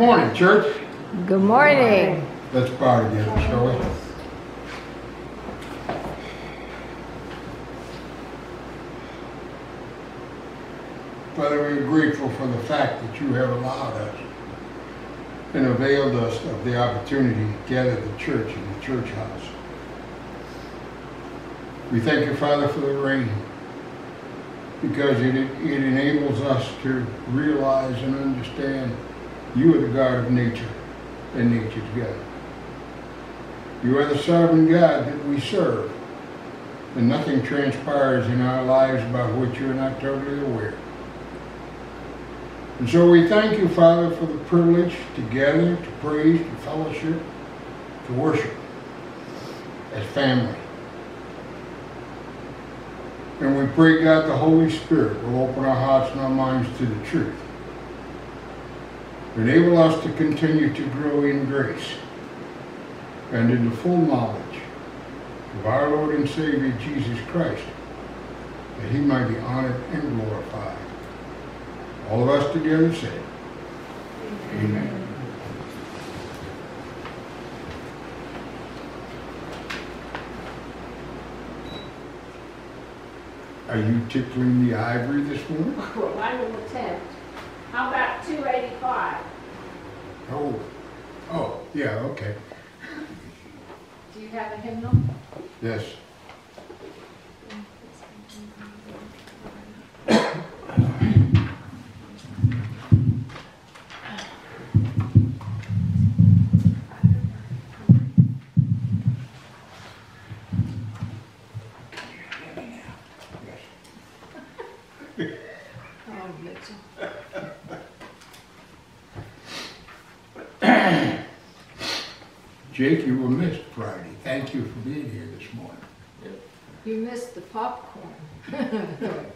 Good morning, church. Good morning. Let's bow together, shall we? Father, we're grateful for the fact that you have allowed us and availed us of the opportunity to gather the church in the church house. We thank you, Father, for the rain because it, it enables us to realize and understand you are the God of nature and nature God. You are the sovereign God that we serve, and nothing transpires in our lives by which you are not totally aware. And so we thank you, Father, for the privilege to gather, to praise, to fellowship, to worship as family. And we pray, God, the Holy Spirit will open our hearts and our minds to the truth. Enable us to continue to grow in grace and in the full knowledge of our Lord and Savior Jesus Christ, that he might be honored and glorified. All of us together say, Amen. Amen. Are you tickling the ivory this morning? Well, I will attempt. How about two eighty-five? Oh, oh, yeah, okay, Do you have a hymnal? yes. Missed Friday. Thank you for being here this morning. You missed the popcorn.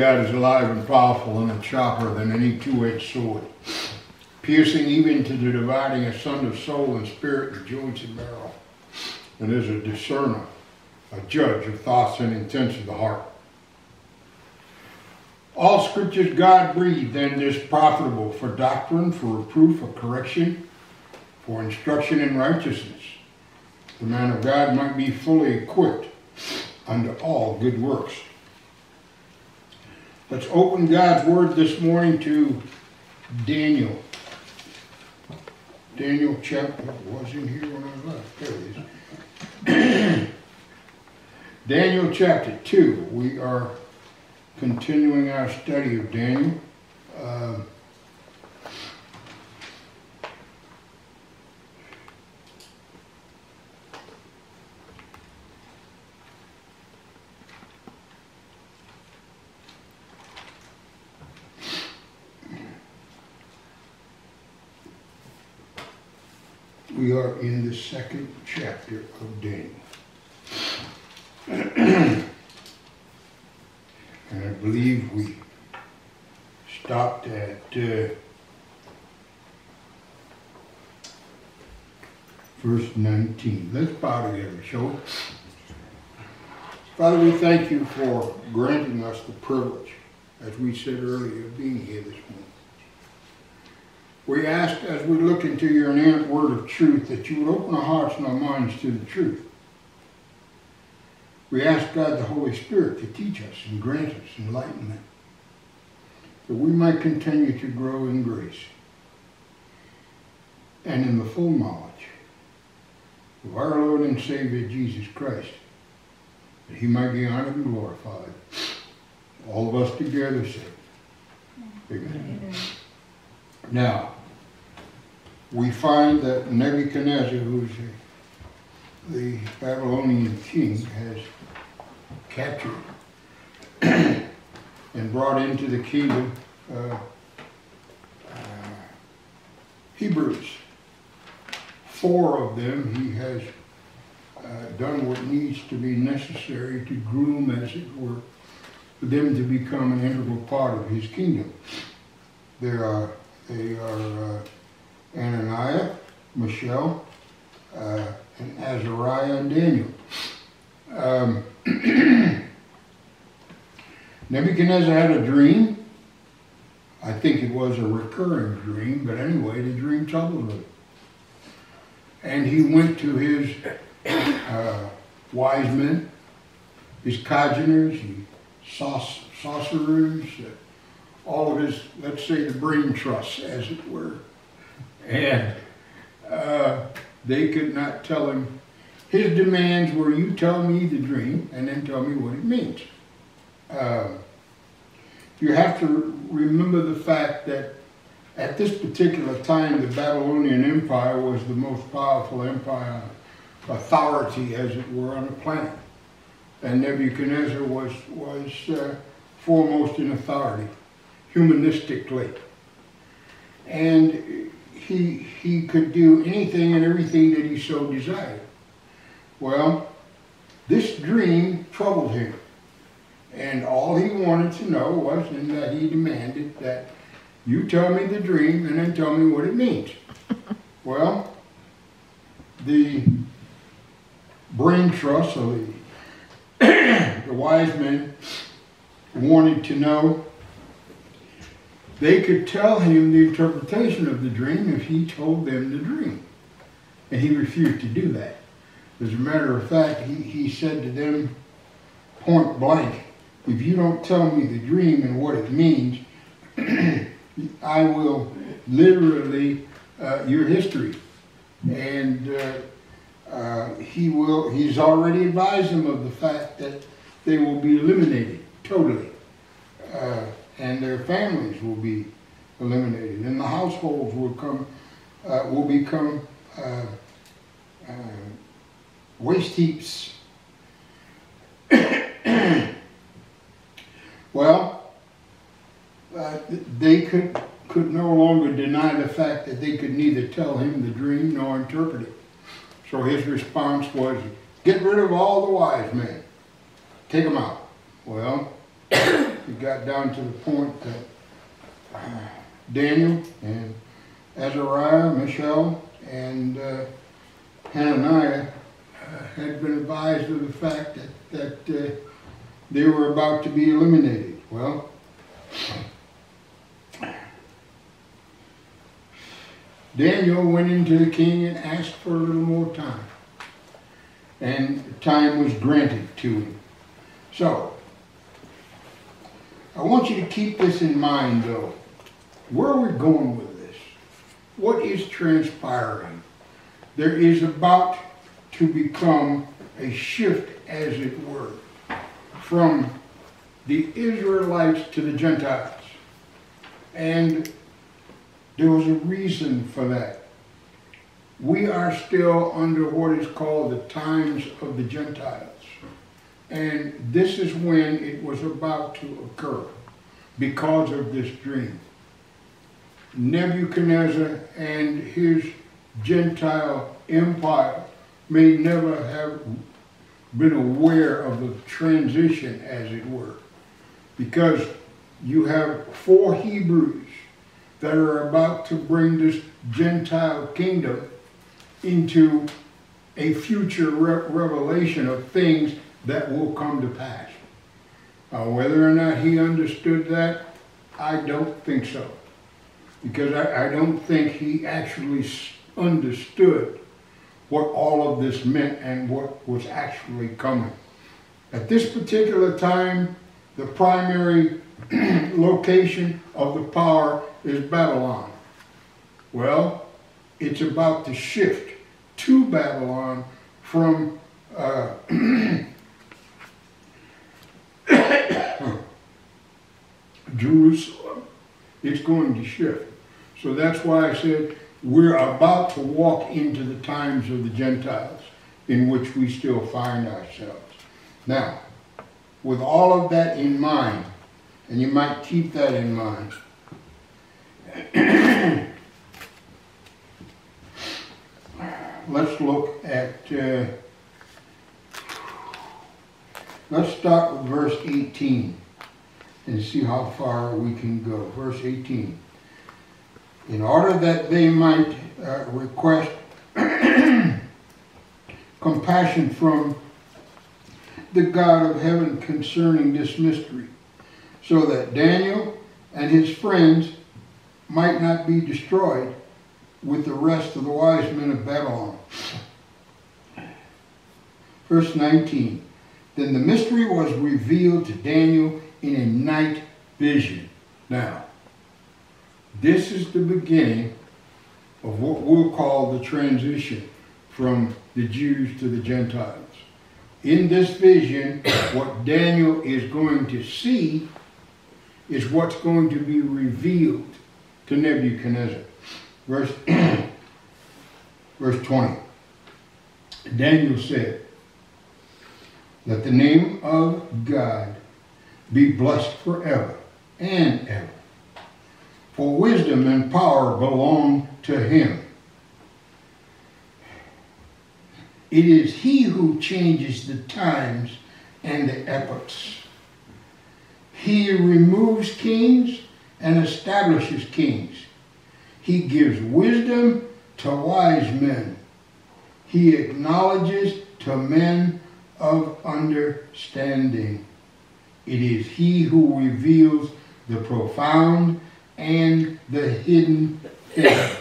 God is alive and powerful and a sharper than any two-edged sword, piercing even to the dividing asunder of soul and spirit and joints and marrow, and is a discerner, a judge of thoughts and intents of the heart. All scriptures God breathed and is profitable for doctrine, for reproof, for correction, for instruction in righteousness. The man of God might be fully equipped unto all good works. Let's open God's Word this morning to Daniel. Daniel chapter, was in here when I left, there it is. Daniel chapter 2, we are continuing our study of Daniel. Um, We are in the second chapter of Daniel. and I believe we stopped at uh, verse 19. Let's bow together, shall we? Father, we thank you for granting us the privilege, as we said earlier, of being here this morning. We ask as we look into your inerrant word of truth that you would open our hearts and our minds to the truth. We ask God the Holy Spirit to teach us and grant us enlightenment, that we might continue to grow in grace and in the full knowledge of our Lord and Savior Jesus Christ, that he might be honored and glorified. All of us together say, Amen. Now, we find that Nebuchadnezzar, who's the Babylonian king, has captured and brought into the kingdom uh, uh, Hebrews. Four of them he has uh, done what needs to be necessary to groom, as it were, for them to become an integral part of his kingdom. There are they are uh, Hananiah, Mishael, uh, and Azariah and Daniel. Um, Nebuchadnezzar had a dream. I think it was a recurring dream, but anyway, the dream troubled him. And he went to his uh, wise men, his conjurers, his sorcerers, uh, all of his, let's say, the brain trusts, as it were. And uh, they could not tell him. His demands were, you tell me the dream, and then tell me what it means. Uh, you have to remember the fact that at this particular time, the Babylonian Empire was the most powerful empire, authority, as it were, on the planet. And Nebuchadnezzar was, was uh, foremost in authority, humanistically. And he, he could do anything and everything that he so desired. Well, this dream troubled him. And all he wanted to know was, and that he demanded that you tell me the dream and then tell me what it means. well, the brain trust, or the, the wise men, wanted to know. They could tell him the interpretation of the dream if he told them the dream. And he refused to do that. As a matter of fact, he, he said to them point blank, if you don't tell me the dream and what it means, I will literally uh, your history. And uh, uh, he will. He's already advised them of the fact that they will be eliminated totally, uh, and their families will be eliminated, and the households will come uh, will become uh, uh, waste heaps. well, uh, they could could no longer deny the fact that they could neither tell him the dream nor interpret it. So his response was, "Get rid of all the wise men, take them out." Well got down to the point that uh, Daniel and Azariah, Mishael, and uh, Hananiah uh, had been advised of the fact that, that uh, they were about to be eliminated. Well, Daniel went into the king and asked for a little more time. And time was granted to him. So, I want you to keep this in mind though. Where are we going with this? What is transpiring? There is about to become a shift, as it were, from the Israelites to the Gentiles. And there was a reason for that. We are still under what is called the times of the Gentiles. And this is when it was about to occur because of this dream. Nebuchadnezzar and his Gentile empire may never have been aware of the transition, as it were, because you have four Hebrews that are about to bring this Gentile kingdom into a future re revelation of things that will come to pass. Uh, whether or not he understood that, I don't think so. Because I, I don't think he actually understood what all of this meant and what was actually coming. At this particular time, the primary location of the power is Babylon. Well, it's about to shift to Babylon from uh, Jerusalem. It's going to shift. So that's why I said we're about to walk into the times of the Gentiles in which we still find ourselves. Now, with all of that in mind, and you might keep that in mind, let's look at, uh, let's start with verse 18 and see how far we can go. Verse 18 in order that they might uh, request compassion from the God of heaven concerning this mystery, so that Daniel and his friends might not be destroyed with the rest of the wise men of Babylon. Verse 19 Then the mystery was revealed to Daniel in a night vision. Now, this is the beginning of what we'll call the transition from the Jews to the Gentiles. In this vision, what Daniel is going to see is what's going to be revealed to Nebuchadnezzar. Verse, verse 20. Daniel said, Let the name of God be blessed forever and ever for wisdom and power belong to him. It is he who changes the times and the epochs. He removes kings and establishes kings. He gives wisdom to wise men. He acknowledges to men of understanding. It is he who reveals the profound and the hidden things.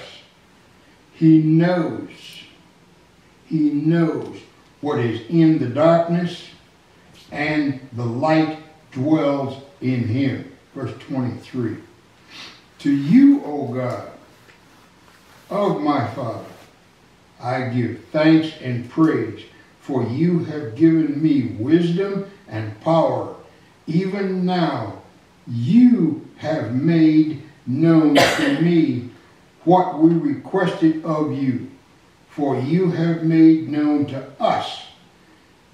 He knows. He knows what is in the darkness, and the light dwells in him. Verse 23. To you, O God, of my Father, I give thanks and praise, for you have given me wisdom and power. Even now, you have made known to me what we requested of you, for you have made known to us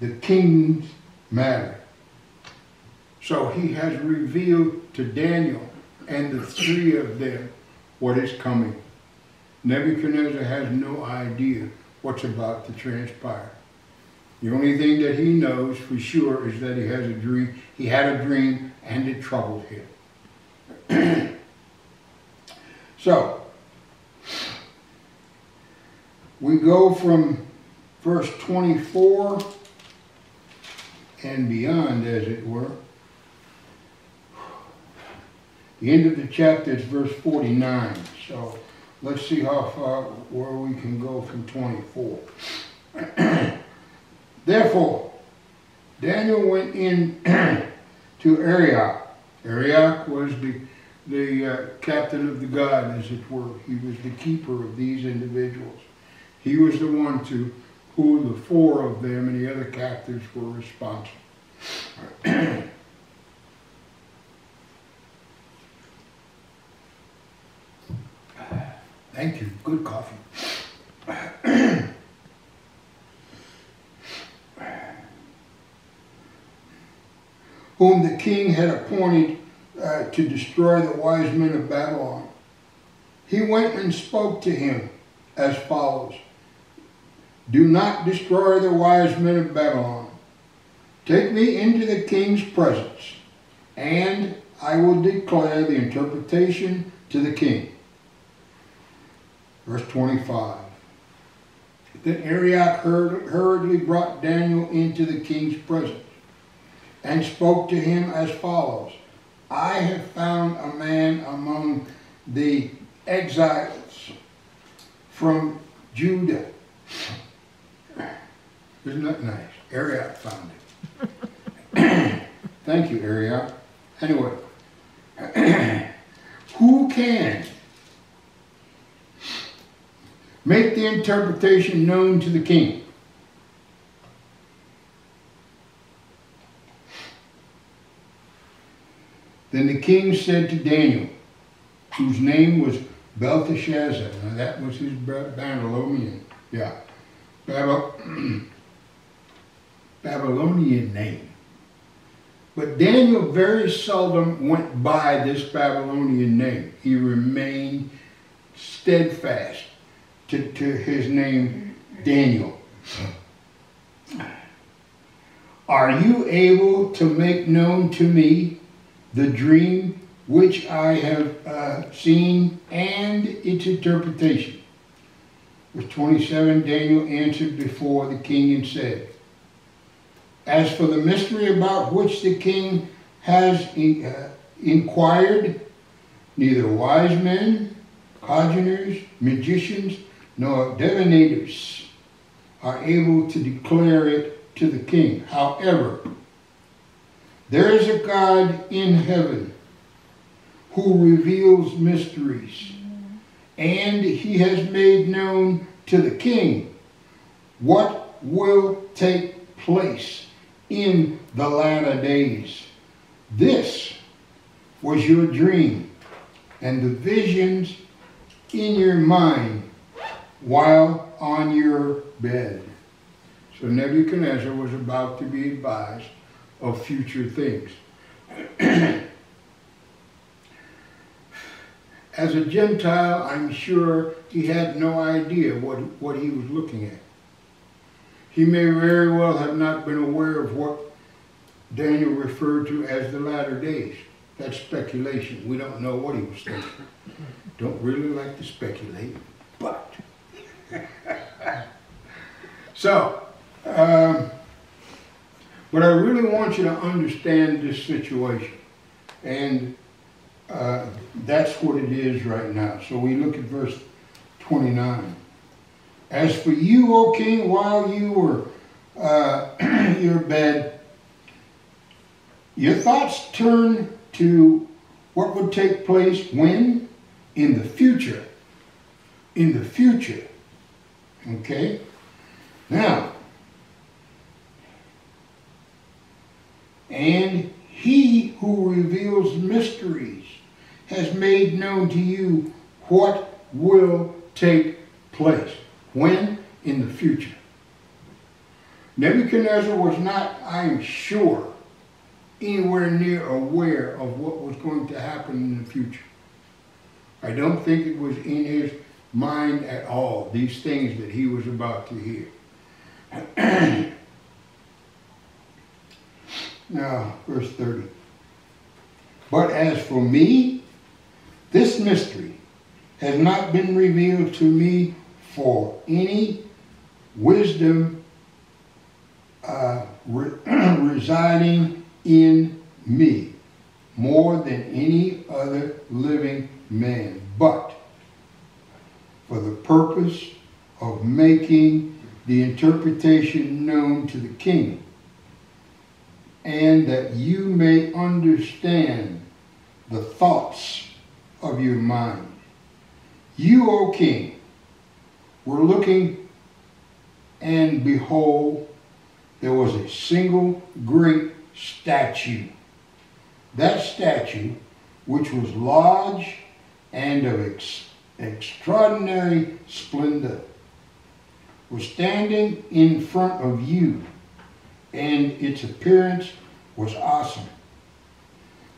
the king's matter. So he has revealed to Daniel and the three of them what is coming. Nebuchadnezzar has no idea what's about to transpire. The only thing that he knows for sure is that he has a dream. He had a dream and it troubled him. so, we go from verse 24 and beyond, as it were. The end of the chapter is verse 49. So let's see how far, where we can go from 24. Therefore, Daniel went in to Arioch. Arioch was the, the uh, captain of the guard, as it were. He was the keeper of these individuals. He was the one to who the four of them and the other captives were responsible. Thank you. Good coffee. Whom the king had appointed uh, to destroy the wise men of Babylon. He went and spoke to him as follows Do not destroy the wise men of Babylon. Take me into the king's presence, and I will declare the interpretation to the king. Verse 25. Then Arioch hurriedly brought Daniel into the king's presence and spoke to him as follows I have found a man among the exiles from Judah. Isn't that nice? Arioch found it. Thank you, Arioch. Anyway, who can make the interpretation known to the king? Then the king said to Daniel, whose name was Belteshazzar. Now that was his Babylonian, yeah, Babylonian name. But Daniel very seldom went by this Babylonian name. He remained steadfast to, to his name, Daniel. Are you able to make known to me the dream which I have uh, seen and its interpretation? Verse 27 Daniel answered before the king and said, As for the mystery about which the king has in, uh, inquired, neither wise men, conjurers, magicians, nor divinators are able to declare it to the king. However, there is a God in heaven who reveals mysteries, and he has made known to the king what will take place in the latter days. This was your dream and the visions in your mind while on your bed. So Nebuchadnezzar was about to be advised of future things. As a Gentile, I'm sure he had no idea what, what he was looking at. He may very well have not been aware of what Daniel referred to as the latter days. That's speculation. We don't know what he was thinking. Don't really like to speculate, but. so, um, but I really want you to understand this situation. And uh, that's what it is right now. So we look at verse 29. As for you, O king, while you were uh, your bed, your thoughts turn to what would take place when? In the future. In the future. Okay? Now, and he who reveals mysteries has made known to you what will take place. When? In the future. Nebuchadnezzar was not, I am sure, anywhere near aware of what was going to happen in the future. I don't think it was in his mind at all, these things that he was about to hear. now, verse 30. But as for me, this mystery has not been revealed to me for any wisdom uh, re- residing in me more than any other living man, but for the purpose of making the interpretation known to the king, and that you may understand the thoughts of your mind. You, O king, were looking, and behold, there was a single great statue. That statue, which was large and of ex- extraordinary splendor, was standing in front of you, and its appearance was awesome.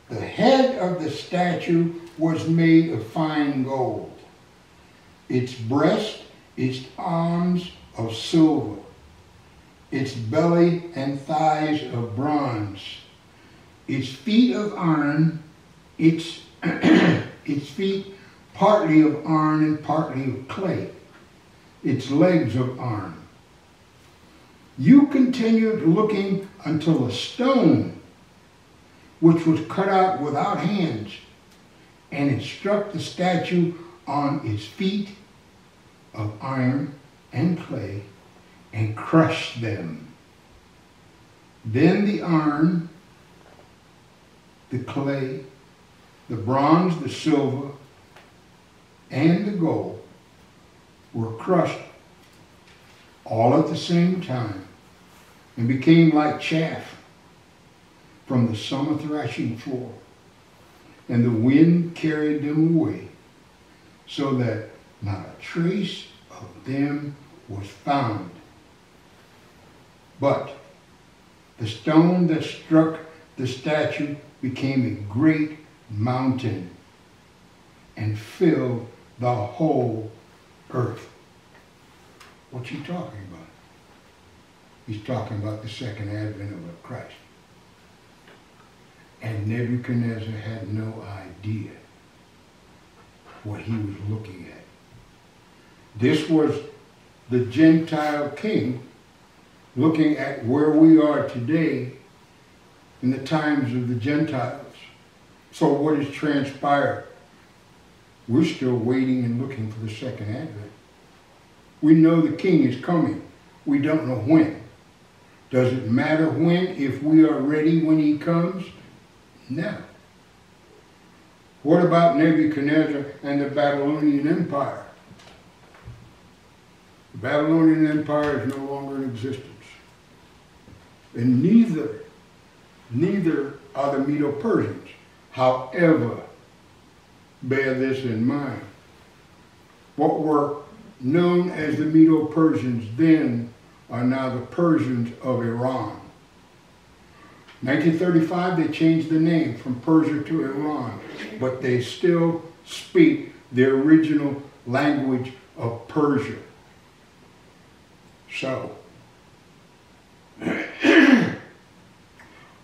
The head of the statue was made of fine gold, its breast, its arms of silver, its belly and thighs of bronze, its feet of iron, its, its feet partly of iron and partly of clay, its legs of iron. You continued looking until a stone, which was cut out without hands, and it struck the statue on its feet of iron and clay and crushed them. Then the iron, the clay, the bronze, the silver, and the gold were crushed all at the same time and became like chaff from the summer thrashing floor. And the wind carried them away so that not a trace of them was found. But the stone that struck the statue became a great mountain and filled the whole earth. What's he talking about? He's talking about the second advent of Christ. And Nebuchadnezzar had no idea what he was looking at. This was the Gentile king looking at where we are today in the times of the Gentiles. So what has transpired? We're still waiting and looking for the second advent. We know the king is coming. We don't know when. Does it matter when if we are ready when he comes? No. What about Nebuchadnezzar and the Babylonian Empire? The Babylonian Empire is no longer in existence. And neither, neither are the Medo-Persians. However, bear this in mind. What were known as the Medo-Persians then are now the Persians of Iran. 1935, they changed the name from Persia to Iran, but they still speak the original language of Persia. So,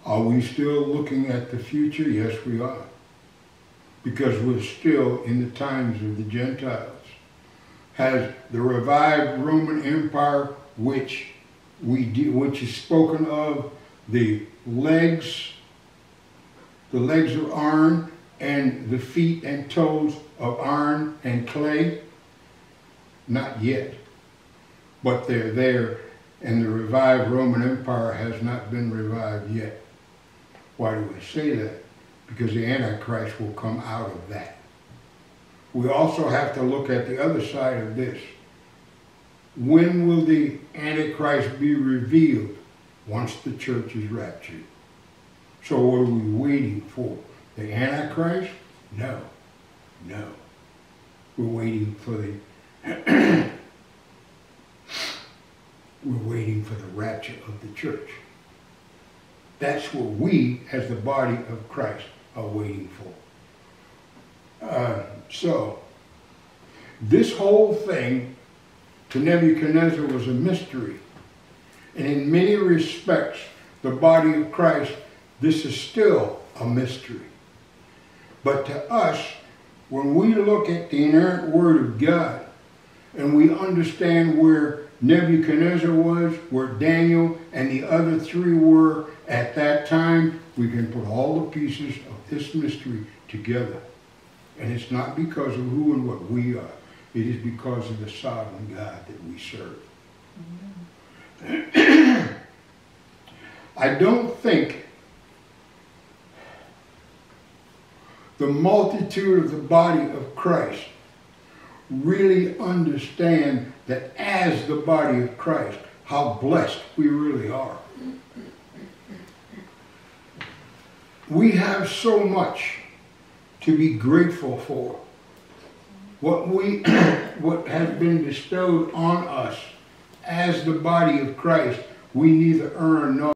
are we still looking at the future? Yes, we are. Because we're still in the times of the Gentiles. Has the revived Roman Empire, which we which is spoken of, the legs, the legs of iron, and the feet and toes of iron and clay? Not yet. But they're there, and the revived Roman Empire has not been revived yet. Why do we say that? Because the Antichrist will come out of that. We also have to look at the other side of this. When will the Antichrist be revealed? Once the church is raptured. So what are we waiting for? The Antichrist? No. No. We're waiting for the we're waiting for the rapture of the church. That's what we, as the body of Christ, are waiting for. Uh, so, this whole thing to Nebuchadnezzar was a mystery. And in many respects, the body of Christ, this is still a mystery. But to us, when we look at the inerrant Word of God and we understand where Nebuchadnezzar was, where Daniel and the other three were at that time, we can put all the pieces of this mystery together. And it's not because of who and what we are. It is because of the sovereign God that we serve. I don't think the multitude of the body of Christ really understand that as the body of Christ, how blessed we really are. We have so much to be grateful for. What we what has been bestowed on us as the body of Christ, we neither earn nor